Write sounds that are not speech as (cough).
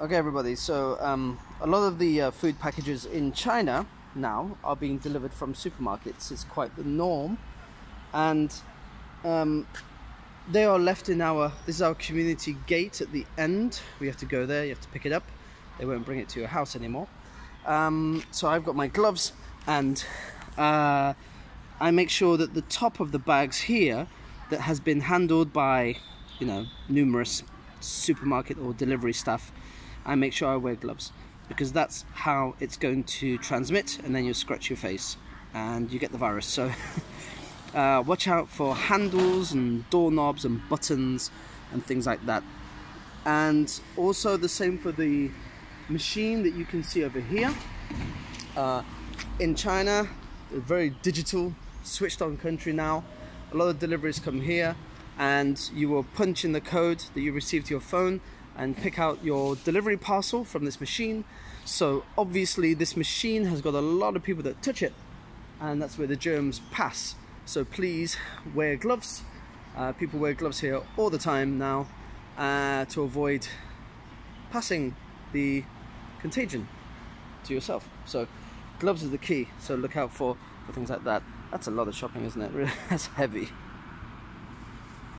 Okay, everybody. So um, a lot of the uh, food packages in China now are being delivered from supermarkets. It's quite the norm, and um, they are left in our. This is our community gate at the end. We have to go there. You have to pick it up. They won't bring it to your house anymore. Um, so I've got my gloves, and uh, I make sure that the top of the bags here that has been handled by, you know, numerous supermarket or delivery staff I make sure I wear gloves because that's how it's going to transmit and then you'll scratch your face and you get the virus. So (laughs) uh, watch out for handles and doorknobs and buttons and things like that. And also the same for the machine that you can see over here. Uh, in China very digital switched on country now. A lot of deliveries come here and you will punch in the code that you received to your phone and pick out your delivery parcel from this machine. So obviously this machine has got a lot of people that touch it and that's where the germs pass. So please wear gloves. Uh, people wear gloves here all the time now uh, to avoid passing the contagion to yourself. So gloves are the key. So look out for, for things like that. That's a lot of shopping, isn't it? (laughs) Really that's heavy.